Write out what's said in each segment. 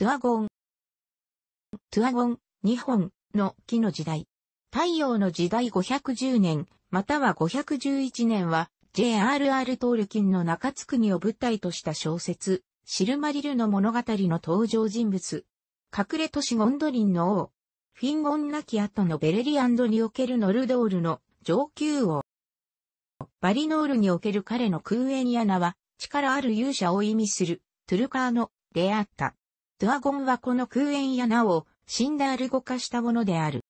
トゥアゴン。トゥアゴン、日本の木の時代。太陽の時代510年、または511年は、J.R.R. トールキンの中津国を舞台とした小説、シルマリルの物語の登場人物。隠れ都市ゴンドリンの王。フィンゴン亡き後のベレリアンドにおけるノルドールの上級王。バリノールにおける彼の空縁や名は、力ある勇者を意味する、トゥルカーノ、であった。ドゥアゴンはこの空縁や名を、シンダール語化したものである。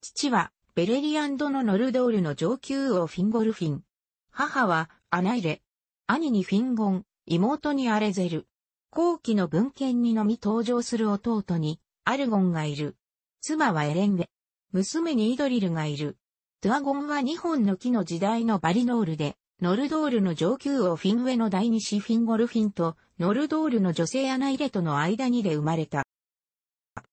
父は、ベレリアンドのノルドールの上級王フィンゴルフィン。母は、アナイレ。兄にフィンゴン、妹にアレゼル。後期の文献にのみ登場する弟に、アルゴンがいる。妻はエレンウェ。娘にイドリルがいる。ドゥアゴンは2本の木の時代のバリノールで、ノルドールの上級王フィンウェの第二子フィンゴルフィンと、ノルドールの女性アナイレとの間にで生まれた。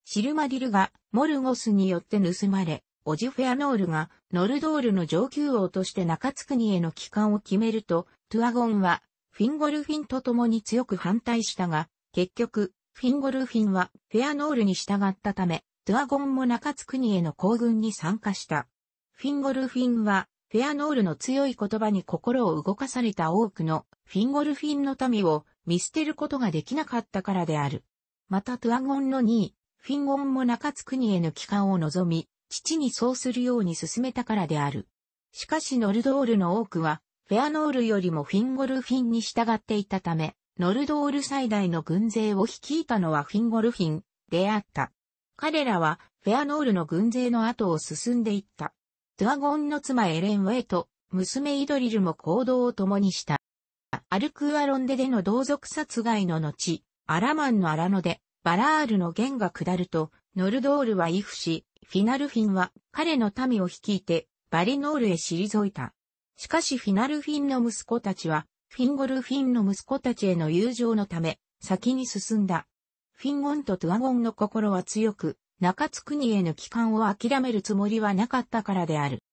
シルマディルがモルゴスによって盗まれ、伯父フェアノールがノルドールの上級王として中つ国への帰還を決めると、トゥアゴンはフィンゴルフィンと共に強く反対したが、結局、フィンゴルフィンはフェアノールに従ったため、トゥアゴンも中つ国への行軍に参加した。フィンゴルフィンは、フェアノールの強い言葉に心を動かされた多くのフィンゴルフィンの民を見捨てることができなかったからである。またトゥアゴンの2位、フィンゴンも中津国への帰還を望み、父にそうするように進めたからである。しかしノルドールの多くは、フェアノールよりもフィンゴルフィンに従っていたため、ノルドール最大の軍勢を率いたのはフィンゴルフィンであった。彼らはフェアノールの軍勢の後を進んでいった。ドゥアゴンの妻エレン・ウェイと娘イドリルも行動を共にした。アルクーアロンデでの同族殺害の後、アラマンのアラノで、バラールの弦が下ると、ノルドールはイフし、フィナルフィンは彼の民を率いて、バリノールへ退いた。しかしフィナルフィンの息子たちは、フィンゴルフィンの息子たちへの友情のため、先に進んだ。フィンゴンとトゥアゴンの心は強く、中津国への帰還を諦めるつもりはなかったからである。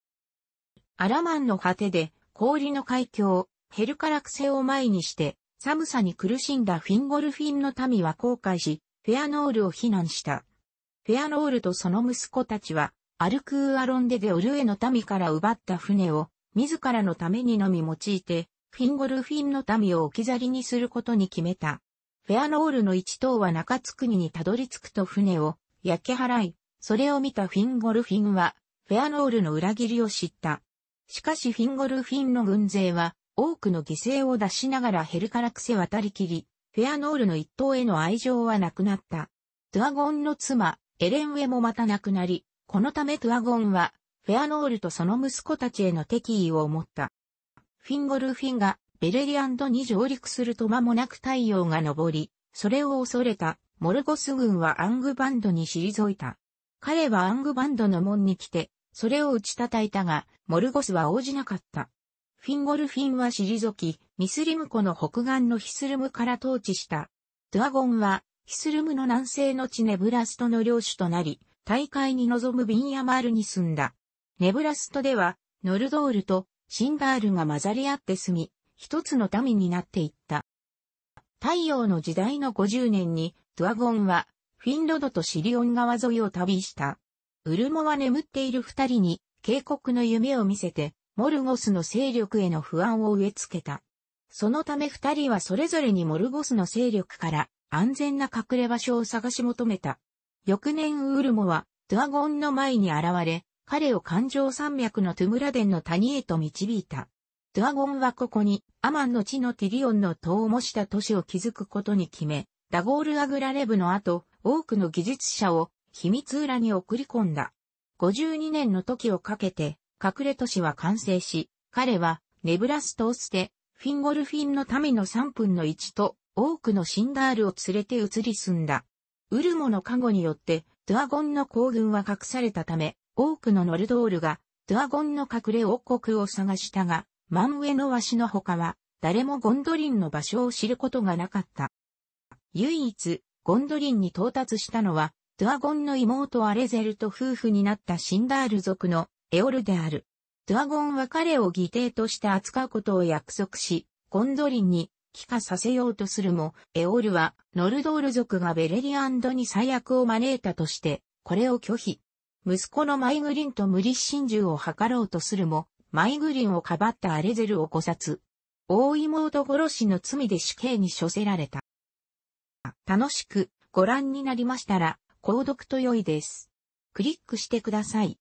アラマンの果てで氷の海峡、ヘルカラクセを前にして寒さに苦しんだフィンゴルフィンの民は後悔し、フェアノールを非難した。フェアノールとその息子たちは、アルクーアロンデでオルエの民から奪った船を、自らのためにのみ用いて、フィンゴルフィンの民を置き去りにすることに決めた。フェアノールの一党は中津国にたどり着くと船を焼き払い、それを見たフィンゴルフィンは、フェアノールの裏切りを知った。しかしフィンゴルフィンの軍勢は、多くの犠牲を出しながらヘルカラクセ渡りきり、フェアノールの一党への愛情はなくなった。トゥアゴンの妻、エレンウェもまた亡くなり、このためトゥアゴンは、フェアノールとその息子たちへの敵意を持った。フィンゴルフィンがベレリアンドに上陸すると間もなく太陽が昇り、それを恐れたモルゴス軍はアングバンドに退いた。彼はアングバンドの門に来て、それを打ち叩いたが、モルゴスは応じなかった。フィンゴルフィンは退き、ミスリム湖の北岸のヒスルムから統治した。ドアゴンは、ヒスルムの南西の地ネブラストの領主となり、大会に臨むビンヤマールに住んだ。ネブラストでは、ノルドールとシンダールが混ざり合って住み、一つの民になっていった。太陽の時代の50年に、ドゥアゴンは、フィンロドとシリオン川沿いを旅した。ウルモは眠っている二人に、警告の夢を見せて、モルゴスの勢力への不安を植え付けた。そのため二人はそれぞれにモルゴスの勢力から安全な隠れ場所を探し求めた。翌年ウルモはドゥアゴンの前に現れ、彼を環状山脈のトゥムラデンの谷へと導いた。ドゥアゴンはここにアマンの地のティリオンの塔を模した都市を築くことに決め、ダゴール・アグラレブの後、多くの技術者を秘密裏に送り込んだ。52年の時をかけて、隠れ都市は完成し、彼はネブラストを捨て、フィンゴルフィンの民の3分の1と多くのシンダールを連れて移り住んだ。ウルモの加護によって、ドゥアゴンの行軍は隠されたため、多くのノルドールが、ドゥアゴンの隠れ王国を探したが、真上のワシの他は、誰もゴンドリンの場所を知ることがなかった。唯一、ゴンドリンに到達したのは、ドゥアゴンの妹アレゼルと夫婦になったシンダール族のエオルである。ドゥアゴンは彼を義弟として扱うことを約束し、ゴンドリンに帰化させようとするも、エオルは、ノルドール族がベレリアンドに最悪を招いたとして、これを拒否。息子のマイグリンと無理心中を図ろうとするも、マイグリンをかばったアレゼルを誤殺。大妹殺しの罪で死刑に処せられた。楽しくご覧になりましたら、購読と良いです。クリックしてください。